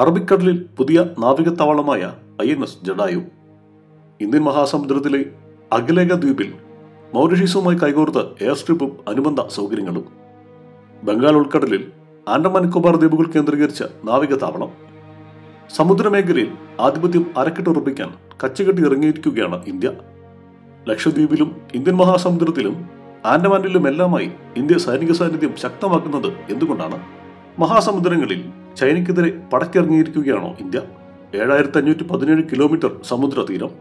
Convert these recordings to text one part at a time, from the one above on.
അറബിക്കടലിൽ പുതിയ നാവികത്താവളമായ I N S Jatayu. Indian മഹാസമുദ്രത്തിലെ അഖിലേഖ ദ്വീപിൽ മൗറിഷ്യസുമായി കൈകോർത്ത എയർ സ്ട്രിപ്പും അനുബന്ധ സൗകര്യങ്ങളും. ബംഗാൾ ഉൾക്കടലിൽ ആൻഡമാൻ നിക്കോബാർ ദ്വീപുകൾ കേന്ദ്രീകരിച്ച നാവികത്താവളം. സമുദ്രമേഖലയിൽ ആധിപത്യം അരക്കിട്ടുറപ്പിക്കാൻ കച്ചുകെട്ടി ഇറങ്ങിയിരിക്കുകയാണ് ഇന്ത്യ. ലക്ഷദ്വീപിലും ഇന്ത്യൻ മഹാസമുദ്രത്തിലും ആൻഡമാനിലുമെല്ലാമായി ഇന്ത്യ സൈനിക സാന്നിധ്യം ശക്തമാക്കുന്നത് എന്തുകൊണ്ടാണ്? മഹാസമുദ്രങ്ങളിൽ ചൈനയ്ക്കെതിരെ പടക്കിറങ്ങിയിരിക്കുകയാണോ ഇന്ത്യ? ഏഴായിരത്തി അഞ്ഞൂറ്റി പതിനേഴ് കിലോമീറ്റർ സമുദ്ര തീരം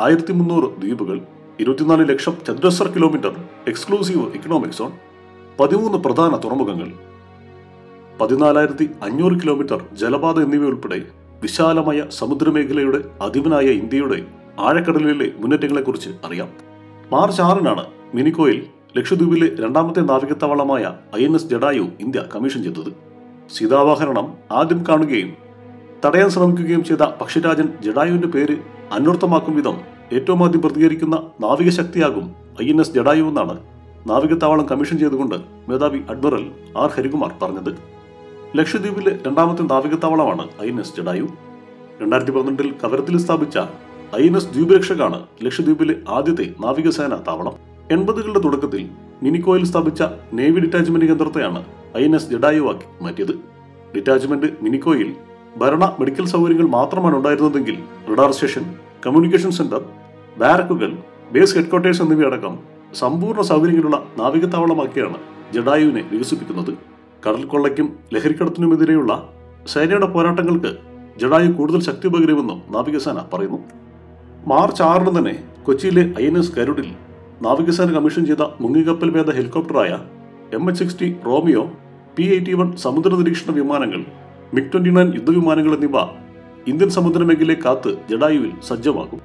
ആയിരത്തി മുന്നൂറ് ദ്വീപുകൾ ഇരുപത്തിനാല് ലക്ഷം ചതുരശ്ര കിലോമീറ്റർ എക്സ്ക്ലൂസീവ് ഇക്കണോമിക് സോൺ പതിമൂന്ന് പ്രധാന തുറമുഖങ്ങൾ പതിനാലായിരത്തി അഞ്ഞൂറ് കിലോമീറ്റർ ജലപാത എന്നിവയുൾപ്പെടെ വിശാലമായ സമുദ്രമേഖലയുടെ അധിപനായ ഇന്ത്യയുടെ ആഴക്കടലിലെ മുന്നേറ്റങ്ങളെക്കുറിച്ച് അറിയാം. മാർച്ച് ആറിനാണ് മിനിക്കോയിൽ ലക്ഷദ്വീപിലെ രണ്ടാമത്തെ നാവികത്താവളമായ I N S Jatayu India commission ചെയ്തത്. സീതാവാഹരണം ആദ്യം കാണുകയും തടയാൻ ശ്രമിക്കുകയും ചെയ്ത പക്ഷിരാജൻ ജഡായുവിന്റെ പേര് അന്വർത്ഥമാക്കും വിധം ഏറ്റവും ആദ്യം പ്രതികരിക്കുന്ന നാവിക ശക്തിയാകും ഐ എൻ എസ് ജഡായു എന്നാണ് നാവികത്താവളം കമ്മീഷൻ ചെയ്തുകൊണ്ട് മേധാവി അഡ്മിറൽ ആർ. ഹരികുമാർ പറഞ്ഞത്. ലക്ഷദ്വീപിലെ രണ്ടാമത്തെ നാവികത്താവളമാണ് ഐ എൻ എസ് ജഡായു. രണ്ടായിരത്തി പന്ത്രണ്ടിൽ കവരത്തിൽ സ്ഥാപിച്ച ഐ എൻ എസ് ദ്വീപരക്ഷകാണ് ലക്ഷദ്വീപിലെ ആദ്യത്തെ നാവികസേന താവളം. എൺപതുകളുടെ തുടക്കത്തിൽ മിനിക്കോയിൽ സ്ഥാപിച്ച നേവി ഡിറ്റാച്ച്മെന്റ് കേന്ദ്രത്തെയാണ് ഐ എൻ എസ് ജഡായുവാക്കി മാറ്റിയത്. ഡിറ്റാച്ച്മെന്റ് മിനിക്കോയിൽ ഭരണ മെഡിക്കൽ സൗകര്യങ്ങൾ മാത്രമാണ് ഉണ്ടായിരുന്നതെങ്കിൽ റഡാർ സ്റ്റേഷൻ കമ്മ്യൂണിക്കേഷൻ സെന്റർ ബാരക്കുകൾ ബേസ് ഹെഡ്ക്വാർട്ടേഴ്സ് എന്നിവയടക്കം സമ്പൂർണ സൗകര്യങ്ങളുള്ള നാവികത്താവളമാക്കിയാണ് ജഡായുവിനെ വികസിപ്പിക്കുന്നത്. കടൽ കൊള്ളയ്ക്കും ലഹരിക്കടത്തിനുമെതിരെയുള്ള സേനയുടെ പോരാട്ടങ്ങൾക്ക് ജഡായു കൂടുതൽ ശക്തി പകരുമെന്നും നാവികസേന പറയുന്നു. മാർച്ച് ആറിന് തന്നെ കൊച്ചിയിലെ ഐ എൻ എസ് ഗരുഡിൽ നാവികസേന കമ്മീഷൻ ചെയ്ത മുങ്ങിക്കപ്പൽ ഭേദ ഹെലികോപ്റ്ററായ M H sixty Romeo P eighty one സമുദ്ര നിരീക്ഷണ വിമാനങ്ങൾ മിഗ് ട്വന്റി നയൻ യുദ്ധവിമാനങ്ങൾ എന്നിവ ഇന്ത്യൻ സമുദ്രമേഖലയെ കാത്ത് ജഡായുവിൽ സജ്ജമാകും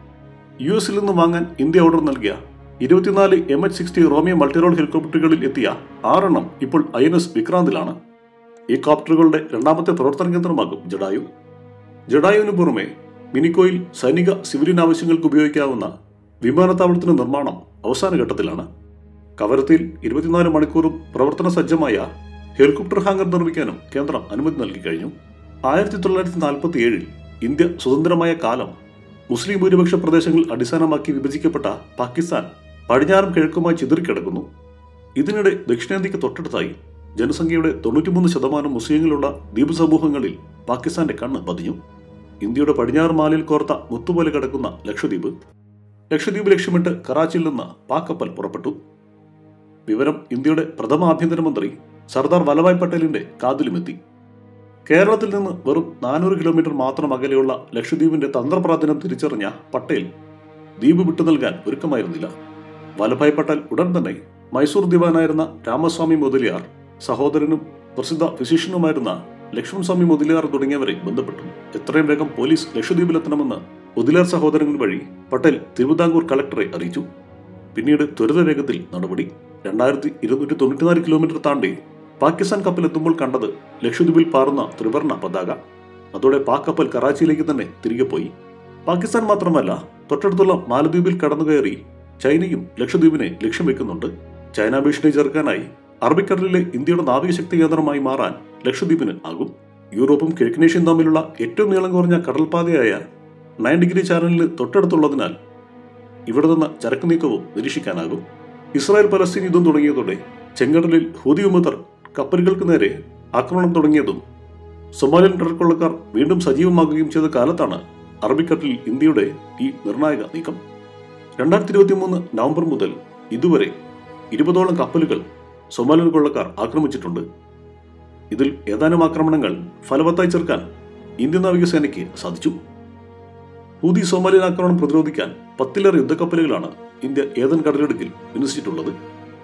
യു എസിൽ നിന്ന് വാങ്ങാൻ ഇന്ത്യ ഓർഡർ നൽകിയ ഇരുപത്തിനാല് M H sixty Romeo multirole ഹെലികോപ്റ്ററുകളിൽ എത്തിയ ആറെണ്ണം ഇപ്പോൾ ഐ എൻ എസ് വിക്രാന്തിലാണ്. ഈ കോപ്റ്ററുകളുടെ രണ്ടാമത്തെ പ്രവർത്തന കേന്ദ്രമാകും ജഡായു. ജഡായുവിന് പുറമെ മിനിക്കോയിൽ സൈനിക സിവിലിയൻ ആവശ്യങ്ങൾക്ക് ഉപയോഗിക്കാവുന്ന വിമാനത്താവളത്തിന്റെ നിർമ്മാണം അവസാന ഘട്ടത്തിലാണ്. കവരത്തിൽ ഇരുപത്തിനാല് മണിക്കൂറും പ്രവർത്തന സജ്ജമായ ഹെലികോപ്റ്റർ ഹാംഗർ നിർമ്മിക്കാനും കേന്ദ്രം അനുമതി നൽകി കഴിഞ്ഞു. ആയിരത്തി തൊള്ളായിരത്തി നാൽപ്പത്തി ഏഴിൽ ഇന്ത്യ സ്വതന്ത്രമായ കാലം മുസ്ലിം ഭൂരിപക്ഷ പ്രദേശങ്ങൾ അടിസ്ഥാനമാക്കി വിഭജിക്കപ്പെട്ട പാകിസ്ഥാൻ പടിഞ്ഞാറും കിഴക്കുമായി ചിതറിക്കിടക്കുന്നു ഇതിനിടെ ദക്ഷിണേന്ത്യക്ക് തൊട്ടടുത്തായി ജനസംഖ്യയുടെ തൊണ്ണൂറ്റിമൂന്ന് ശതമാനം മുസ്ലിങ്ങളുള്ള ദ്വീപ് സമൂഹങ്ങളിൽ പാകിസ്ഥാന്റെ കണ്ണ് പതിഞ്ഞു. ഇന്ത്യയുടെ പടിഞ്ഞാറ് മാലിൽ കോർത്ത മുത്തുപോലെ കിടക്കുന്ന ലക്ഷദ്വീപ് ലക്ഷദ്വീപ് ലക്ഷ്യമിട്ട് കറാച്ചിയിൽ നിന്ന് പാക്കപ്പൽ പുറപ്പെട്ടു. വിവരം ഇന്ത്യയുടെ പ്രഥമ ആഭ്യന്തരമന്ത്രി സർദാർ വല്ലഭായ് പട്ടേലിന്റെ കാതിലുമെത്തി. കേരളത്തിൽ നിന്ന് വെറും നാനൂറ് കിലോമീറ്റർ മാത്രം അകലെയുള്ള ലക്ഷദ്വീപിന്റെ തന്ത്രപ്രാധാന്യം തിരിച്ചറിഞ്ഞ പട്ടേൽ ദ്വീപ് വിട്ടു നൽകാൻ ഒരുക്കമായിരുന്നില്ല. വല്ലഭായ് പട്ടേൽ ഉടൻ തന്നെ മൈസൂർ ദിവാനായിരുന്ന രാമസ്വാമി മുതലിയാർ സഹോദരനും പ്രസിദ്ധ ഫിസിഷ്യനുമായിരുന്ന ലക്ഷ്മൺ സ്വാമി മുതലിയാർ തുടങ്ങിയവരെ ബന്ധപ്പെട്ടു. എത്രയും വേഗം പോലീസ് ലക്ഷദ്വീപിലെത്തണമെന്ന് മുതലിയാർ സഹോദരങ്ങൾ വഴി പട്ടേൽ തിരുവിതാംകൂർ കളക്ടറെ അറിയിച്ചു. പിന്നീട് ത്വരിത വേഗത്തിൽ നടപടി. രണ്ടായിരത്തി ഇരുന്നൂറ്റി തൊണ്ണൂറ്റിനാല് കിലോമീറ്റർ താണ്ടി പാകിസ്ഥാൻ കപ്പൽ എത്തുമ്പോൾ കണ്ടത് ലക്ഷദ്വീപിൽ പാറുന്ന ത്രിവർണ പതാക. അതോടെ പാക് കപ്പൽ കറാച്ചിയിലേക്ക് തന്നെ തിരികെ പോയി. പാകിസ്ഥാൻ മാത്രമല്ല തൊട്ടടുത്തുള്ള മാലദ്വീപിൽ കടന്നുകയറി ചൈനയും ലക്ഷദ്വീപിനെ ലക്ഷ്യം വെക്കുന്നുണ്ട്. ചൈന ഭീഷണി ചെറുക്കാനായി അറബിക്കടലിലെ ഇന്ത്യയുടെ നാവികശക്തി കേന്ദ്രമായി മാറാൻ ലക്ഷദ്വീപിന് ആകും. യൂറോപ്പും കിഴക്കനേഷ്യയും തമ്മിലുള്ള ഏറ്റവും നീളം കുറഞ്ഞ കടൽപാതയായ നയൻ ഡിഗ്രി ചാനലിന് തൊട്ടടുത്തുള്ളതിനാൽ ഇവിടെ നിന്ന് ചരക്ക് നീക്കവും നിരീക്ഷിക്കാനാകും. ഇസ്രായേൽ പലസ്തീൻ യുദ്ധം തുടങ്ങിയതോടെ ചെങ്കടലിൽ ഹൂതി കപ്പലുകൾക്ക് നേരെ ആക്രമണം തുടങ്ങിയതും സൊമാലിയൻ കടൽക്കൊള്ളക്കാർ വീണ്ടും സജീവമാകുകയും ചെയ്ത കാലത്താണ് അറബിക്കടലിൽ ഇന്ത്യയുടെ ഈ നിർണായക നീക്കം. രണ്ടായിരത്തി ഇരുപത്തി മൂന്ന് നവംബർ മുതൽ ഇതുവരെ ഇരുപതോളം കപ്പലുകൾ സൊമാലിയൻ കൊള്ളക്കാർ ആക്രമിച്ചിട്ടുണ്ട്. ഇതിൽ ഏതാനും ആക്രമണങ്ങൾ ഫലവത്തായി ചേർക്കാൻ ഇന്ത്യൻ നാവികസേനയ്ക്ക് സാധിച്ചു. ഹൂതി സോമാലിയൻ ആക്രമണം പ്രതിരോധിക്കാൻ പത്തിലേറെ യുദ്ധക്കപ്പലുകളാണ് ഇന്ത്യ ഏതൻ കടലിടുക്കിൽ വിന്യസിച്ചിട്ടുള്ളത്.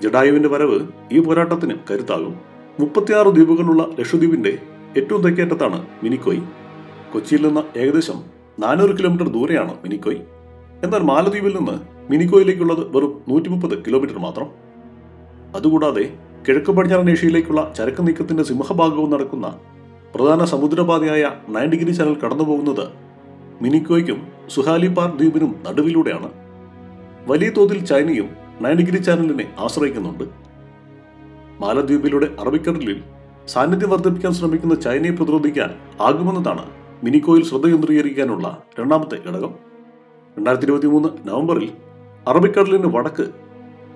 ജഡായുവിന്റെ വരവ് ഈ പോരാട്ടത്തിന് കരുത്താകും. മുപ്പത്തിയാറ് ദ്വീപുകളുള്ള ലക്ഷദ്വീപിന്റെ ഏറ്റവും തെക്കേറ്റത്താണ് മിനിക്കോയ്. കൊച്ചിയിൽ നിന്ന് ഏകദേശം നാനൂറ് കിലോമീറ്റർ ദൂരെയാണ് മിനിക്കോയ്. എന്നാൽ മാലദ്വീപിൽ നിന്ന് മിനിക്കോയിലേക്കുള്ളത് വെറും നൂറ്റി മുപ്പത് കിലോമീറ്റർ മാത്രം. അതുകൂടാതെ കിഴക്ക് പടിഞ്ഞാറൻ ഏഷ്യയിലേക്കുള്ള ചരക്ക് നീക്കത്തിന്റെ സിംഹഭാഗവും നടക്കുന്ന പ്രധാന സമുദ്രപാതയായ നയൻ ഡിഗ്രി ചാനൽ കടന്നുപോകുന്നത് മിനിക്കോയ്ക്കും സുഹാലിപാർ ദ്വീപിനും നടുവിലൂടെയാണ്. വലിയ തോതിൽ ചൈനയും നയൻ ഡിഗ്രി ചാനലിനെ ആശ്രയിക്കുന്നുണ്ട്. മാലദ്വീപിലൂടെ അറബിക്കടലിൽ സാന്നിധ്യം വർദ്ധിപ്പിക്കാൻ ശ്രമിക്കുന്ന ചൈനയെ പ്രതിരോധിക്കാൻ ആകുമെന്നതാണ് മിനിക്കോയിൽ ശ്രദ്ധ കേന്ദ്രീകരിക്കാനുള്ള രണ്ടാമത്തെ ഘടകം. രണ്ടായിരത്തി ഇരുപത്തി മൂന്ന് നവംബറിൽ അറബിക്കടലിന് വടക്ക്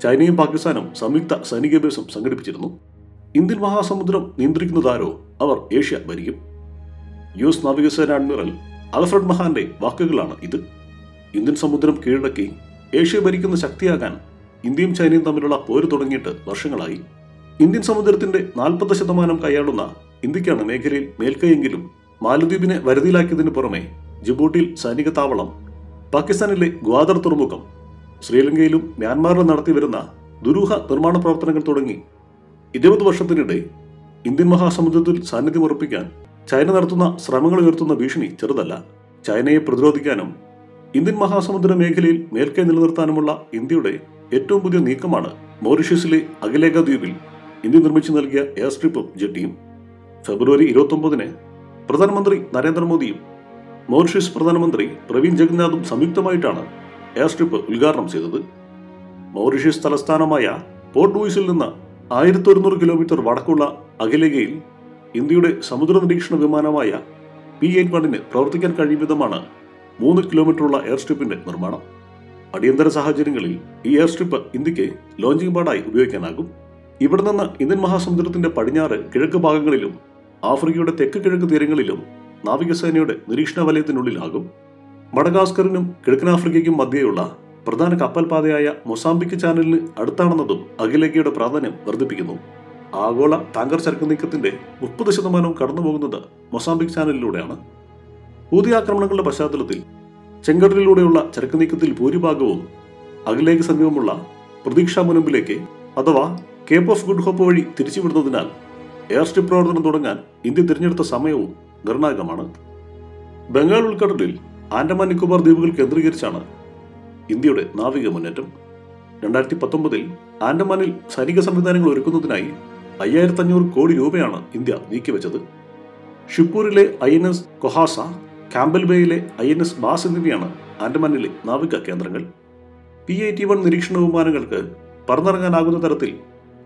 ചൈനയും പാകിസ്ഥാനും സംയുക്ത സൈനിക ബേസും സംഘടിപ്പിച്ചിരുന്നു. ഇന്ത്യൻ മഹാസമുദ്രം നിയന്ത്രിക്കുന്നതാരോ അവർ ഏഷ്യ ഭരിക്കും. യു എസ് നാവികസേന അഡ്മിറൽ അൽഫ്രഡ് മഹാന്റെ വാക്കുകളാണ് ഇത്. ഇന്ത്യൻ സമുദ്രം കീഴടക്കി ഏഷ്യ ഭരിക്കുന്ന ശക്തിയാകാൻ ഇന്ത്യയും ചൈനയും തമ്മിലുള്ള പോര് തുടങ്ങിയിട്ട് വർഷങ്ങളായി. ഇന്ത്യൻ സമുദ്രത്തിന്റെ നാൽപ്പത് ശതമാനം കൈയാടുന്ന ഇന്ത്യക്കാണ് മേഖലയിൽ മേൽക്കൈയെങ്കിലും മാലദ്വീപിനെ വരുതിയിലാക്കിയതിനു പുറമെ ജിബൂട്ടിൽ സൈനിക താവളം പാകിസ്ഥാനിലെ ഗ്വാദർ തുറമുഖം ശ്രീലങ്കയിലും മ്യാൻമാറിലും നടത്തിവരുന്ന ദുരൂഹ നിർമ്മാണ പ്രവർത്തനങ്ങൾ തുടങ്ങി ഇരുപത് വർഷത്തിനിടെ ഇന്ത്യൻ മഹാസമുദ്രത്തിൽ സാന്നിധ്യം ഉറപ്പിക്കാൻ ചൈന നടത്തുന്ന ശ്രമങ്ങൾ ഉയർത്തുന്ന ഭീഷണി ചെറുതല്ല. ചൈനയെ പ്രതിരോധിക്കാനും ഇന്ത്യൻ മഹാസമുദ്ര മേഖലയിൽ മേൽക്കൈ നിലനിർത്താനുമുള്ള ഇന്ത്യയുടെ ഏറ്റവും പുതിയ നീക്കമാണ് മൗറീഷ്യസിലെ അഖിലേഖ ദ്വീപിൽ ഇന്ത്യ നിർമ്മിച്ചു നൽകിയ എയർ സ്ട്രിപ്പും ജെട്ടിയും. ഫെബ്രുവരി ഇരുപത്തൊമ്പതിന് പ്രധാനമന്ത്രി നരേന്ദ്രമോദിയും മോറിഷ്യസ് പ്രധാനമന്ത്രി പ്രവീൺ ജഗന്നാഥും സംയുക്തമായിട്ടാണ് എയർ സ്ട്രിപ്പ് ഉദ്ഘാടനം ചെയ്തത്. മോറിഷ്യസ് തലസ്ഥാനമായ പോർട്ട് ലൂയിസിൽ നിന്ന് ആയിരത്തി ഒരുന്നൂറ് കിലോമീറ്റർ വടക്കുള്ള അഖിലേഖയിൽ ഇന്ത്യയുടെ സമുദ്ര നിരീക്ഷണ വിമാനമായ പി എയ്റ്റ് വണ്ണിന് പ്രവർത്തിക്കാൻ കഴിയും വിധമാണ് മൂന്ന് കിലോമീറ്ററുള്ള എയർ സ്ട്രിപ്പിന്റെ നിർമ്മാണം. അടിയന്തര സാഹചര്യങ്ങളിൽ ഈ എയർ സ്ട്രിപ്പ് ഇന്ത്യയ്ക്ക് ലോഞ്ചിംഗ് പാഡായി ഉപയോഗിക്കാനാകും. ഇവിടെ നിന്ന് ഇന്ത്യൻ മഹാസമുദ്രത്തിന്റെ പടിഞ്ഞാറ് കിഴക്ക് ഭാഗങ്ങളിലും ആഫ്രിക്കയുടെ തെക്ക് കിഴക്ക് തീരങ്ങളിലും നാവികസേനയുടെ നിരീക്ഷണ വലയത്തിനുള്ളിലാകും മഡഗാസ്കറിനും കിഴക്കൻ ആഫ്രിക്കയ്ക്കും മധ്യേയുള്ള പ്രധാന കപ്പൽപാതയായ മൊസാംബിക് ചാനലിന് അടുത്താണെന്നതും അഖിലേഖയുടെ പ്രാധാന്യം വർദ്ധിപ്പിക്കുന്നു. ആഗോള ടാങ്കർ ചരക്ക് നീക്കത്തിന്റെ മുപ്പത് ശതമാനവും കടന്നുപോകുന്നത് മൊസാംബിക് ചാനലിലൂടെയാണ്. ഊതി ആക്രമണങ്ങളുടെ പശ്ചാത്തലത്തിൽ ചെങ്കടലിലൂടെയുള്ള ചരക്ക് നീക്കത്തിൽ ഭൂരിഭാഗവും അഖിലേക്ക് സമീപമുള്ള പ്രതീക്ഷാ മുനമ്പിലേക്ക് അഥവാ കേപ്പ് ഓഫ് ഗുഡ് ഹോപ്പ് വഴി തിരിച്ചുവിടുന്നതിനാൽ എയർ സ്ട്രിപ്പ് പ്രവർത്തനം തുടങ്ങാൻ ഇന്ത്യ തിരഞ്ഞെടുത്ത സമയവും നിർണായകമാണ്. ബംഗാൾ ഉൾക്കടലിൽ ആൻഡമാൻ നിക്കോബാർ ദ്വീപുകൾ കേന്ദ്രീകരിച്ചാണ് ഇന്ത്യയുടെ നാവിക മുന്നേറ്റം. രണ്ടായിരത്തി പത്തൊമ്പതിൽ ആൻഡമാനിൽ സൈനിക സംവിധാനങ്ങൾ ഒരുക്കുന്നതിനായി അയ്യായിരത്തി അഞ്ഞൂറ് കോടി രൂപയാണ് ഇന്ത്യ നീക്കിവെച്ചത്. ഷിപ്പൂരിലെ I N S Kohassa Campbell ബേയിലെ I N S Baaz എന്നിവയാണ് ആൻഡമാനിലെ നാവിക കേന്ദ്രങ്ങൾ. പി ഐ ടി വൺ നിരീക്ഷണ വിമാനങ്ങൾക്ക് പറന്നിറങ്ങാനാകുന്ന തരത്തിൽ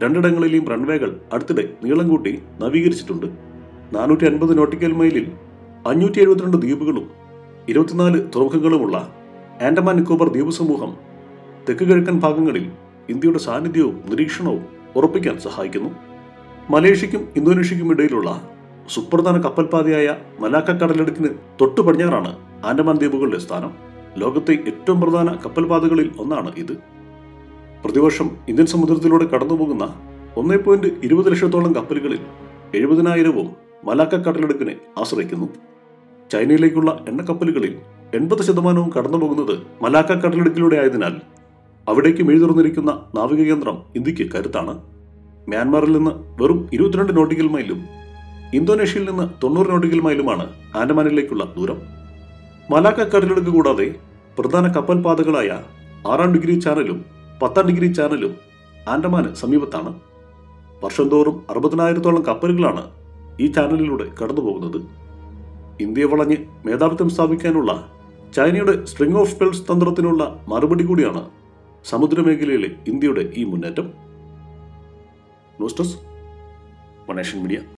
രണ്ടിടങ്ങളിലെയും റൺവേകൾ അടുത്തിടെ നീളം കൂട്ടി നവീകരിച്ചിട്ടുണ്ട്. നാനൂറ്റി അൻപത് നോട്ടിക്കൽ മൈലിൽ അഞ്ഞൂറ്റി എഴുപത്തിരണ്ട് ദ്വീപുകളും ഇരുപത്തിനാല് തുറമുഖങ്ങളുമുള്ള ആൻഡമാൻ നിക്കോബാർ ദ്വീപ് സമൂഹം തെക്ക് കിഴക്കൻ ഭാഗങ്ങളിൽ ഇന്ത്യയുടെ സാന്നിധ്യവും നിരീക്ഷണവും ഉറപ്പിക്കാൻ സഹായിക്കുന്നു. മലേഷ്യയ്ക്കും ഇന്തോനേഷ്യയ്ക്കും ഇടയിലുള്ള സുപ്രധാന കപ്പൽപാതയായ മലാക്ക കടലിടുക്കിന് തൊട്ടു പടിഞ്ഞാറാണ് ആൻഡമാൻ ദ്വീപുകളുടെ സ്ഥാനം. ലോകത്തെ ഏറ്റവും പ്രധാന കപ്പൽപാതകളിൽ ഒന്നാണ് ഇത്. പ്രതിവർഷം ഇന്ത്യൻ സമുദ്രത്തിലൂടെ കടന്നുപോകുന്ന ഒന്നേ പോയിന്റ് ഇരുപത് ലക്ഷത്തോളം കപ്പലുകളിൽ എഴുപതിനായിരവും മലാക്ക കടലെടുപ്പിനെ ആശ്രയിക്കുന്നു. ചൈനയിലേക്കുള്ള എണ്ണക്കപ്പലുകളിൽ എൺപത് ശതമാനവും കടന്നുപോകുന്നത് മലാക്ക കടലിടുക്കിലൂടെ ആയതിനാൽ അവിടേക്ക് മെഴുതുറന്നിരിക്കുന്ന നാവിക കേന്ദ്രം ഇന്ത്യയ്ക്ക് കരുത്താണ്. മ്യാൻമാറിൽ നിന്ന് വെറും ഇരുപത്തിരണ്ട് നോട്ടിക്കൽ മൈലും ഇന്തോനേഷ്യയിൽ നിന്ന് തൊണ്ണൂറ് നോട്ടിക്കൽ മൈലുമാണ് ആൻഡമാനിലേക്കുള്ള ദൂരം. മലാക്ക കടലിടുക്ക് കൂടാതെ പ്രധാന കപ്പൽ പാതകളായ ആറാം ഡിഗ്രി ചാനലും പത്താം ഡിഗ്രി ചാനലും ആൻഡമാന് സമീപത്താണ്. വർഷം തോറും അറുപതിനായിരത്തോളം കപ്പലുകളാണ് ഈ ചാനലിലൂടെ കടന്നുപോകുന്നത്. ഇന്ത്യയെ വളഞ്ഞ് മേധാവിത്വം സ്ഥാപിക്കാനുള്ള ചൈനയുടെ സ്ട്രിംഗ് ഓഫ് പെൽസ് തന്ത്രത്തിനുള്ള മറുപടി കൂടിയാണ് സമുദ്രമേഖലയിലെ ഇന്ത്യയുടെ ഈ മുന്നേറ്റം. News desk media.